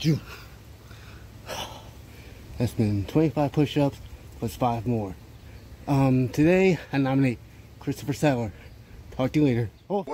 10. That's been 25 push-ups plus five more. Um, today I nominate Christopher Seller. Talk to you later. Oh.